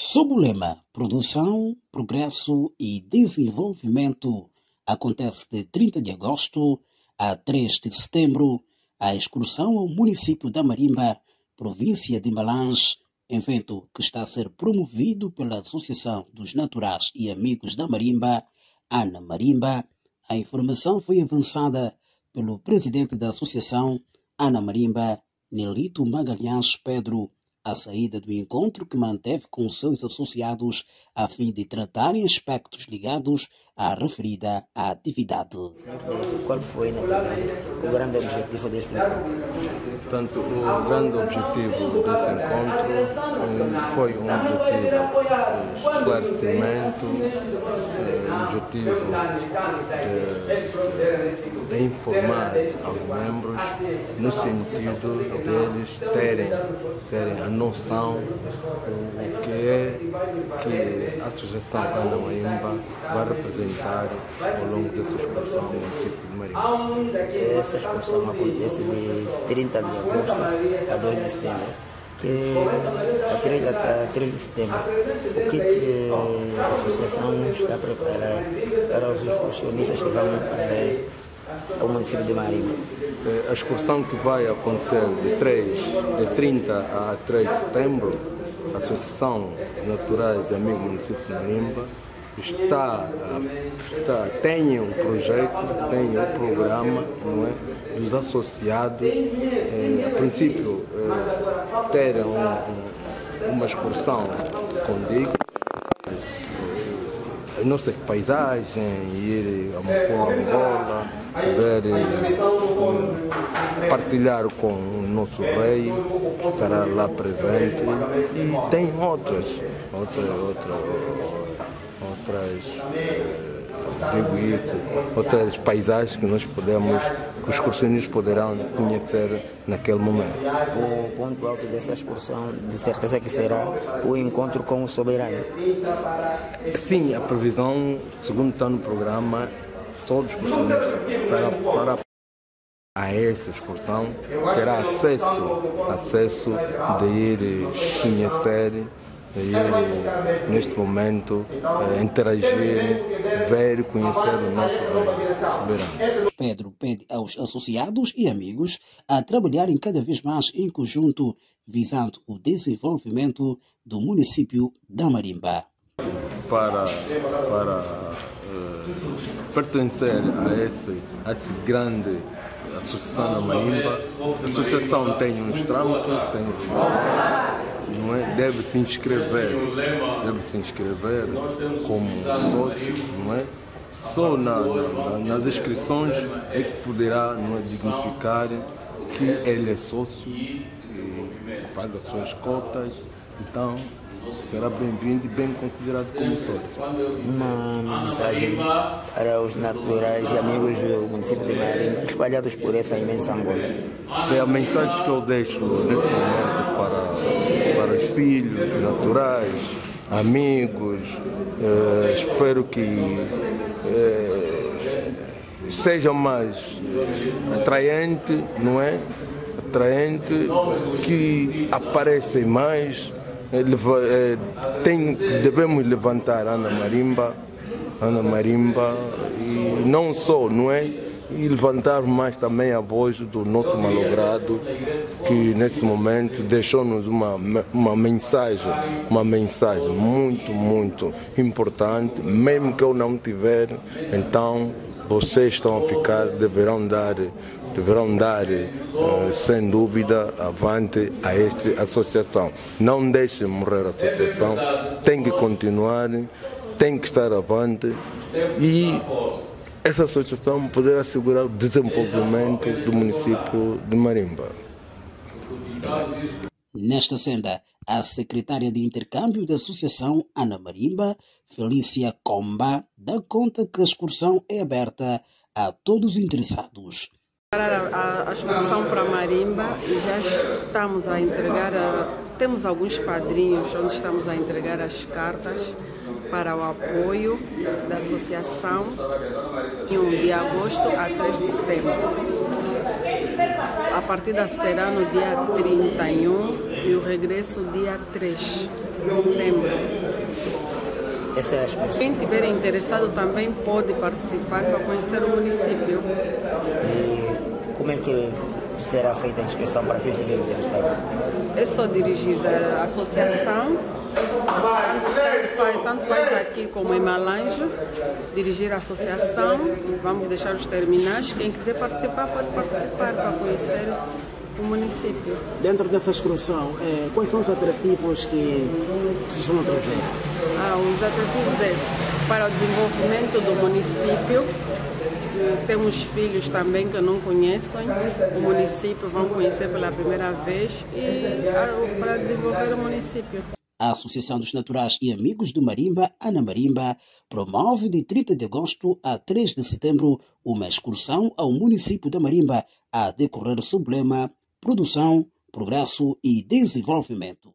Sob o lema Produção, Progresso e Desenvolvimento, acontece de 30 de agosto a 3 de setembro a excursão ao município da Marimba, província de Malange, evento que está a ser promovido pela Associação dos Naturais e Amigos da Marimba, Ana Marimba. A informação foi avançada pelo presidente da associação, Ana Marimba, Nelito Magalhães Pedro, à saída do encontro que manteve com seus associados a fim de tratarem aspectos ligados à referida atividade. Qual foi, na verdade, o grande objetivo deste encontro? Portanto, o grande objetivo desse encontro foi um objetivo de esclarecimento, um objetivo de, de informar aos membros no sentido deles terem, terem a noção do que é que a Associação Ana Maimba vai representar ao longo dessa excursão no município de Marimba. Essa excursão acontece de 30 de agosto a 2 de setembro. Que a 3, a 3 de setembro, o que, que a associação está a preparar para os excursionistas que vão para o município de Marimba? A excursão que vai acontecer de, 3, de 30 a 3 de setembro, a Associação Naturais e Amigos do município de Marimba está, está, tem um projeto, tem um programa não é, dos associados, eh, a princípio eh, ter um, um, uma excursão com digo, a nossa paisagem, ir a Angola, ver, eh, partilhar com o nosso rei, estará lá presente. E tem outras, outras, outras outras, digo isso, outras paisagens que nós podemos, que os excursionistas poderão conhecer naquele momento. O ponto alto dessa excursão, de certeza que será o encontro com o soberano. Sim, a previsão, segundo está no programa, todos os excursionistas para a essa excursão terá acesso, acesso de ir conhecer ir neste momento interagir, ver, conhecer o nosso soberano. Pedro pede aos associados e amigos a trabalharem cada vez mais em conjunto, visando o desenvolvimento do município da Marimba. Para, para uh, pertencer a esse, a esse grande associação da Marimba, a associação tem uns trâmites, tem não é? deve se inscrever, deve se inscrever como sócio, não é? Só na, na, nas inscrições é que poderá não é, dignificar que ele é sócio faz as suas cotas, então será bem-vindo e bem considerado como sócio. Uma mensagem para os naturais e amigos do município de Marinho, espalhados por essa imensa Angola. É a mensagem que eu deixo neste momento para, para os filhos naturais, amigos, eh, espero que eh, seja mais atraente, não é? Atraente, que aparecem mais tem, devemos levantar Ana Marimba, Ana Marimba e não só, não é? E levantar mais também a voz do nosso malogrado, que nesse momento deixou-nos uma, uma mensagem, uma mensagem muito, muito importante, mesmo que eu não tiver, então vocês estão a ficar, deverão dar, deverão dar sem dúvida, avante a esta associação. Não deixem morrer a associação, tem que continuar, tem que estar avante e essa associação poder assegurar o desenvolvimento do município de Marimba. Nesta senda, a secretária de intercâmbio da Associação Ana Marimba, Felícia Comba, dá conta que a excursão é aberta a todos os interessados. A, a excursão para Marimba e já estamos a entregar, a, temos alguns padrinhos onde estamos a entregar as cartas para o apoio da associação em 1 de agosto a 3 de setembro. A partida será no dia 31 e o regresso dia 3 de setembro. É. Quem estiver interessado também pode participar para conhecer o município. Como é que será feita a inscrição para quem estiver interessado? É só dirigir a associação, tanto faz, tanto faz aqui como em Malanjo, dirigir a associação, vamos deixar os terminais. Quem quiser participar, pode participar para conhecer o município. Dentro dessa excursão, eh, quais são os atrativos que vocês vão trazer? Ah, os atrativos é para o desenvolvimento do município. Temos filhos também que não conhecem o município, vão conhecer pela primeira vez e ah, para desenvolver o município. A Associação dos Naturais e Amigos do Marimba, Ana Marimba, promove de 30 de agosto a 3 de setembro uma excursão ao município da Marimba a decorrer sob o lema Produção, Progresso e Desenvolvimento.